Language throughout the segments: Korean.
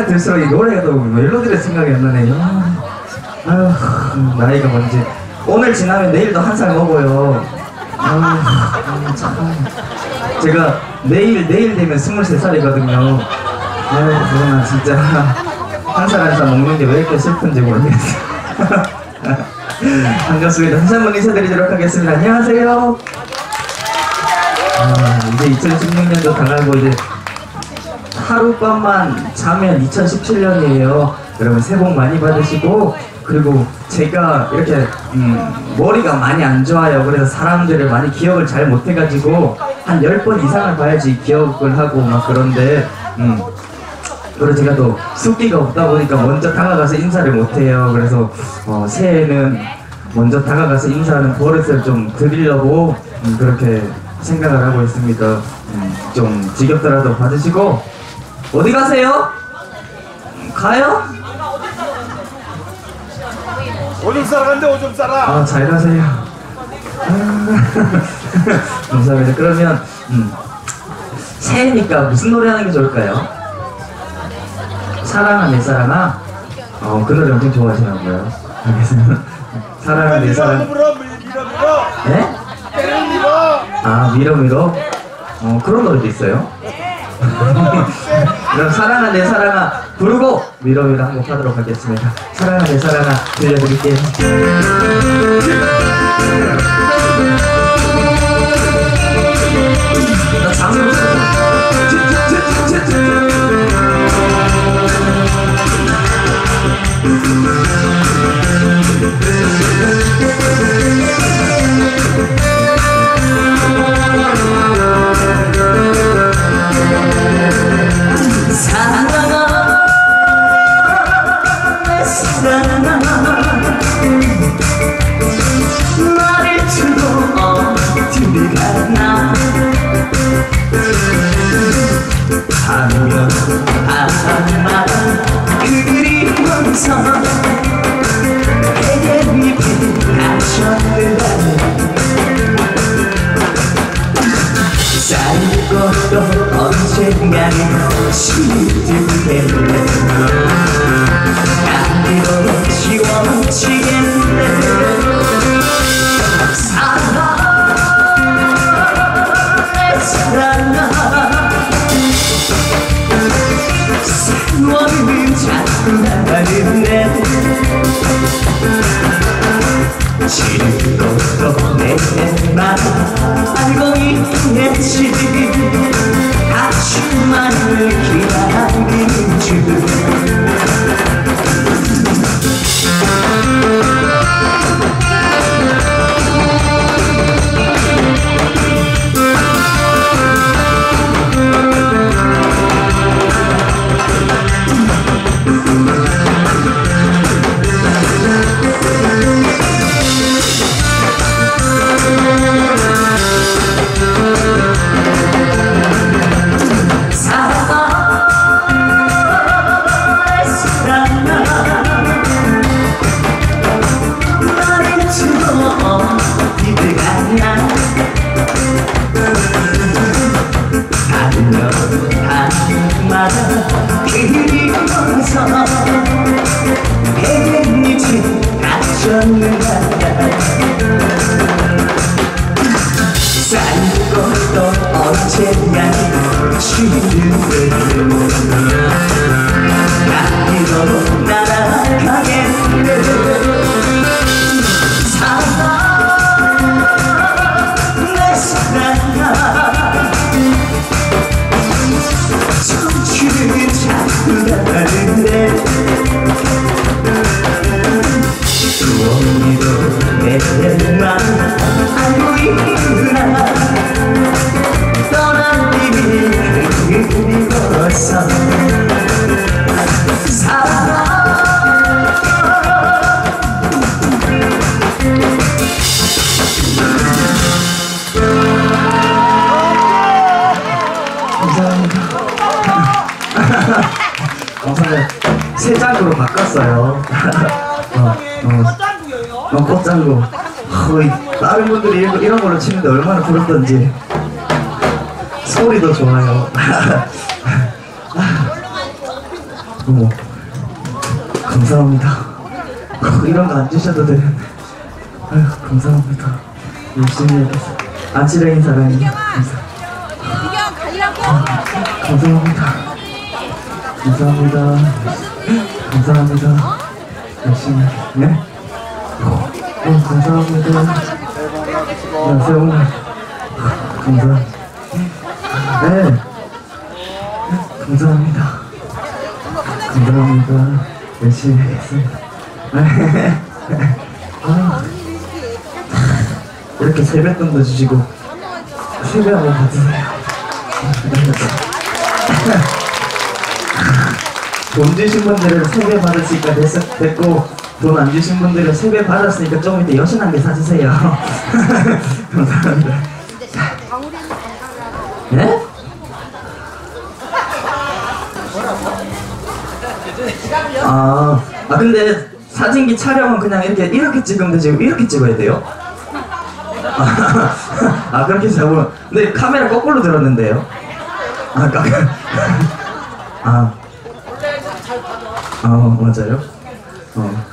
나이가 들수록 이 노래가 또 멜로디를 생각이 안 나네요 아유 나이가 뭔지 오늘 지나면 내일도 한 살 먹어요 아유 참 제가 내일 내일 되면 23살이거든요 아유 그러나 진짜 한 살 한 살 먹는 게 왜 이렇게 슬픈지 모르겠어요 반갑습니다. 다시 한번 인사드리도록 하겠습니다. 안녕하세요. 아, 이제 2016년도 당하고 이제 하룻밤만 자면 2017년이에요. 여러분 새해 복 많이 받으시고 그리고 제가 이렇게 음, 머리가 많이 안 좋아요. 그래서 사람들을 많이 기억을 잘 못해가지고 한 10번 이상을 봐야지 기억을 하고 막 그런데 음, 그리고 제가 또 숫기가 없다 보니까 먼저 다가가서 인사를 못해요. 그래서 어, 새해에는 먼저 다가가서 인사하는 버릇을 좀 드리려고 음, 그렇게 생각을 하고 있습니다. 음, 좀 지겹더라도 받으시고 어디 가세요? 가요? 오줌 싸러 간대 오줌 싸라 아, 잘 가세요. 아, 감사합니다. 그러면 음, 새해니까 무슨 노래 하는 게 좋을까요? 사랑아 내 사랑아. 어, 그 노래 엄청 좋아하시나 봐요. 알겠습니다. 사랑아 내 밀어 사랑. 밀어 밀어 밀어 네? 때려 밀어 아 밀어 밀어. 어 그런 노래도 있어요. 그럼 사랑아 내 사랑아 부르고 밀어 밀어 한곡 하도록 하겠습니다. 사랑아 내 사랑아 들려드릴게요. 나 잠을 못사 하면 하나 그리면서 해변이 가셨는데 쌓일 것도 언젠가는 시들겠네 나가는데 지는 것도 내말 알고 있겠지. 아침만을 기다리는 줄 어, 이 다른 분들이 이런, 이런 걸로 치는데 얼마나 부럽던지. 소리도 좋아요. 어머, 감사합니다. 어, 이런 거 안 주셔도 되는데. 아유, 감사합니다. 열심히 해서. 이경 가려고. 감사합니다. 감사합니다. 감사합니다. 열심히. 네? 어, 감사합니다. 안녕하세요. 감사. 네. 감사합니다. 감사합니다. 열심히 하겠습니다. 네. 아, 이렇게 세뱃돈도 주시고 세배 한번 받으세요. 돈 주신 분들은 세배 받았으니까 됐, 됐고 돈 안 주신 분들은 세배 받았으니까 조금 이따 여신 한 개 사주세요. 감사합니다. 네? 아, 아 근데 사진기 촬영은 그냥 이렇게 이렇게 찍으면 되지 이렇게 찍어야 돼요? 아, 아 그렇게 잡으면 근데 카메라 거꾸로 들었는데요? 아, 까, 아, 아 맞아요? 어.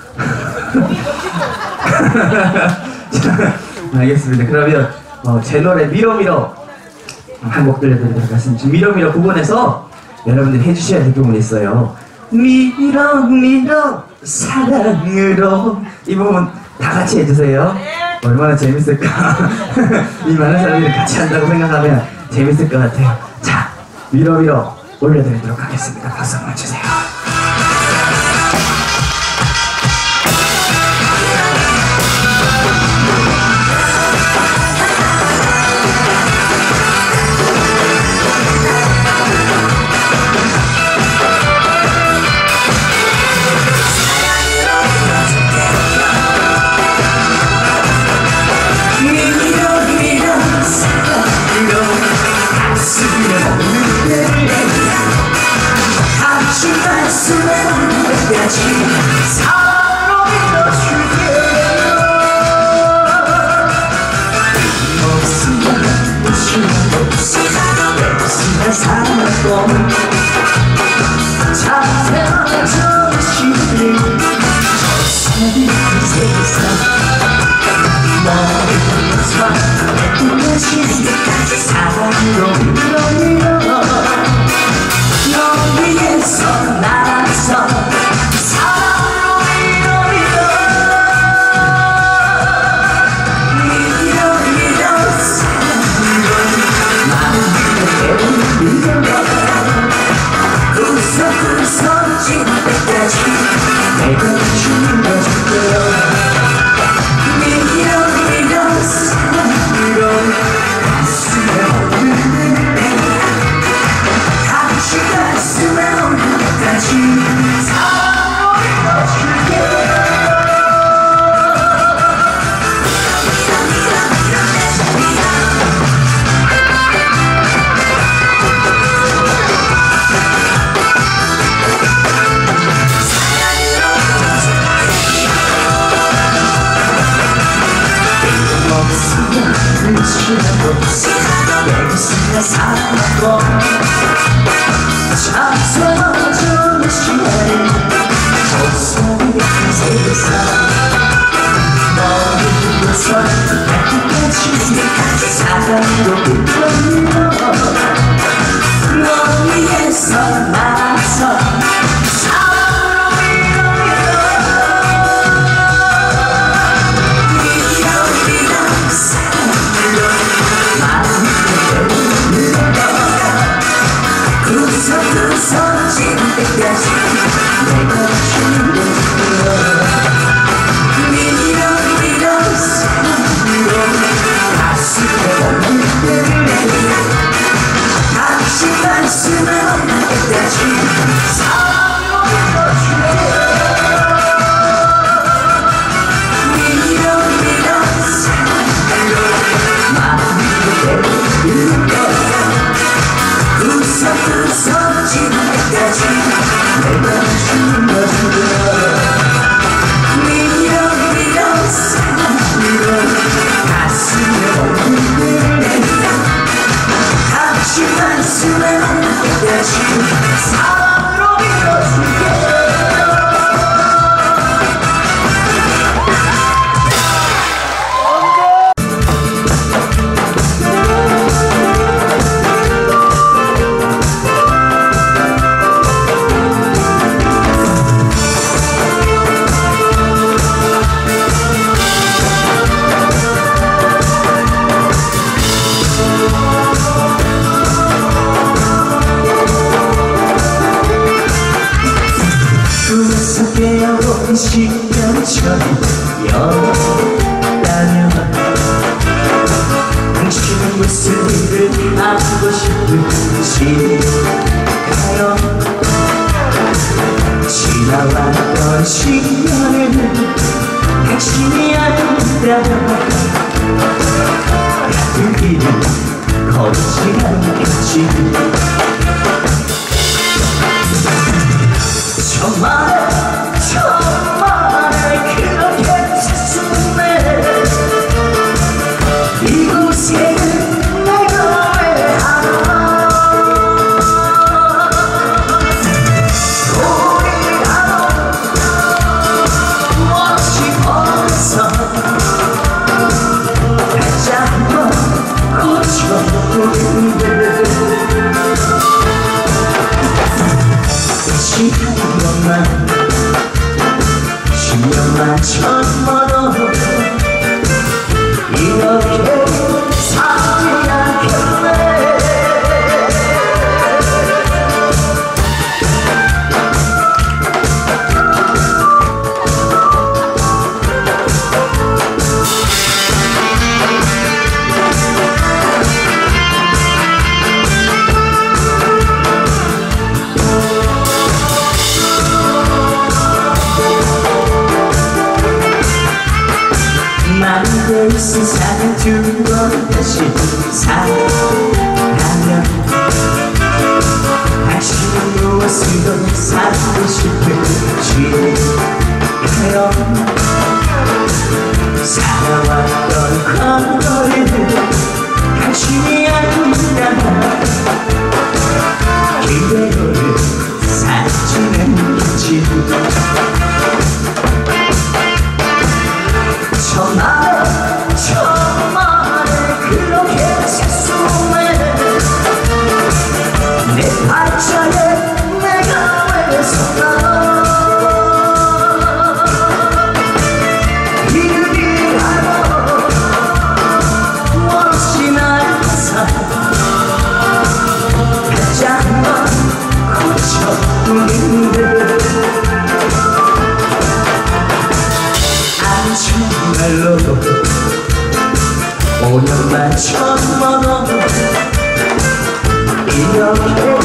자, 알겠습니다. 그러면 어, 제 노래 밀어밀어 한 곡 들려드리도록 하겠습니다. 밀어밀어 부분에서 여러분들이 해주셔야 될 부분이 있어요. 밀어 밀어 사랑으로 이 부분 다 같이 해주세요. 얼마나 재밌을까. 이 많은 사람들이 같이 한다고 생각하면 재밌을 것 같아요. 자, 미러미러 올려드리도록 하겠습니다. 박수 한번 주세요. 머리에서 끝내시는 끝까지 사랑으로 밀어 밀어 너 위에서 나 있다가 그 길을 걸어지는 지금 벌써 사는 줄건 다시 사랑하면 다시 무엇이든 사고 싶으시해요. 살아왔던 건 노래는 당신이 아니라 기대를 살지는 있지 Oh,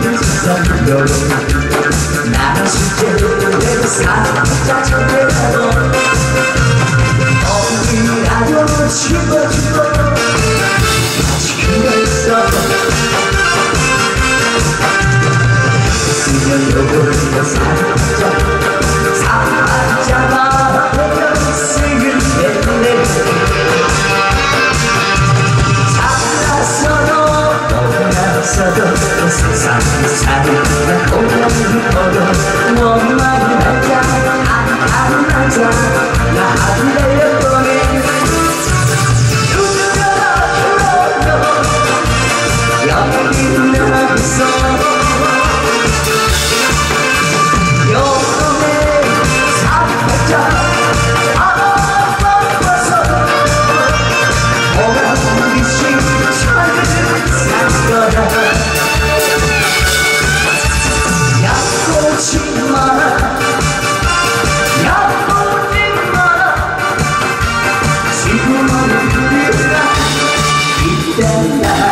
Santo Don't pensando Ya yo quiero Olvidado Chico, chico Chiquillo Sigue loco Pensando Ya yo quiero 있어도 이 세상 사는 나 오면 깊어도 원만이 나자 아무 나자 나 아무 달려보네 여기 누나 있어 Yeah.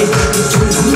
열심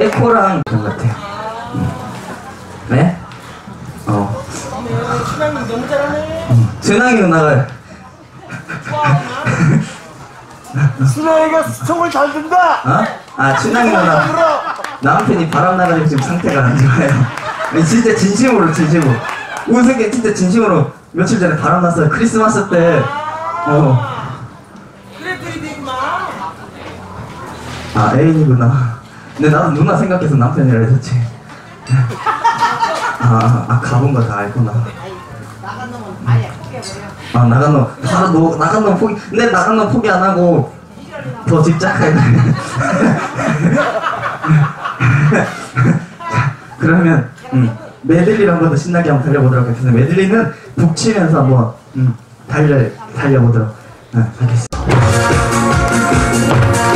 에코랑 그런 것 같아요. 네? 어. 신랑이 너무 잘하네. 준항이 누나가 순아이가 수청을 잘 든다. 어? 아 준항이 누나. 남편이 바람 나가지고 지금 상태가 안 좋아요. 진짜 진심으로 진심으로 우승이 진짜 진심으로 며칠 전에 바람 났어요. 크리스마스 때. 어. 아 애인이구나. 근데 나도 누나 생각해서 남편이라 했었지. 아, 아, 아 가본 거 다 알구나. 아 나간 놈 바로 너 나간 놈 포기. 근데 나간 놈 포기 안 하고 더 집착해. 자, 그러면 음, 메들리를 한번 더 신나게 한번 달려보도록 하겠습니다. 메들리는 북치면서 한번 음, 달려 달려보도록 아, 하겠습니다. 어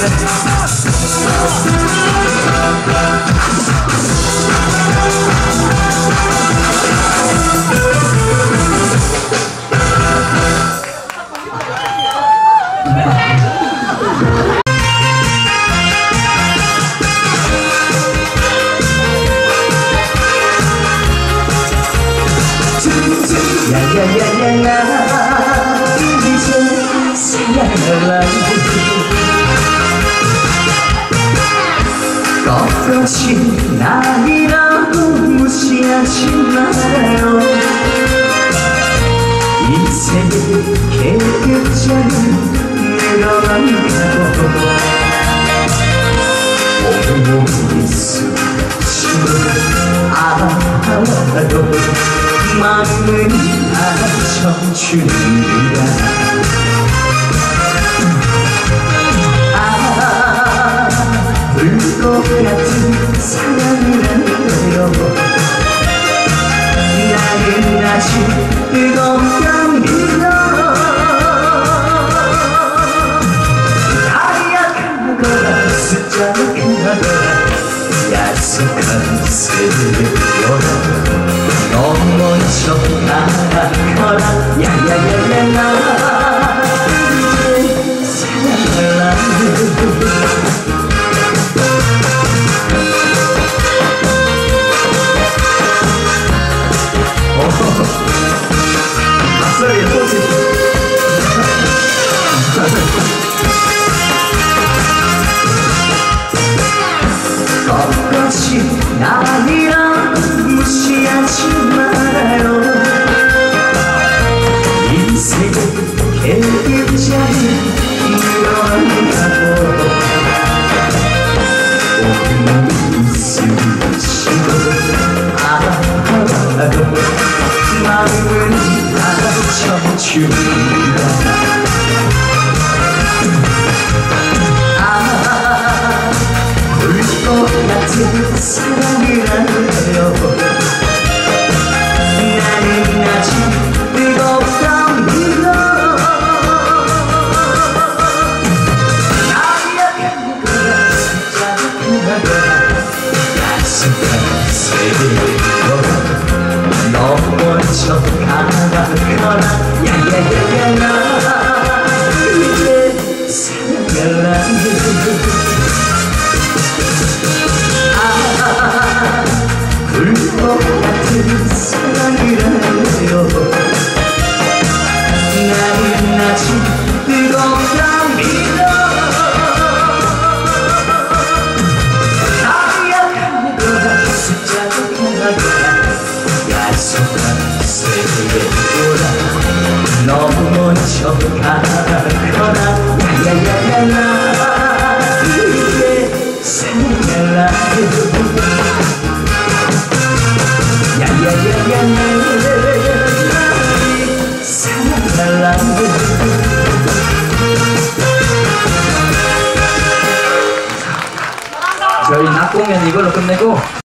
Let's go. 아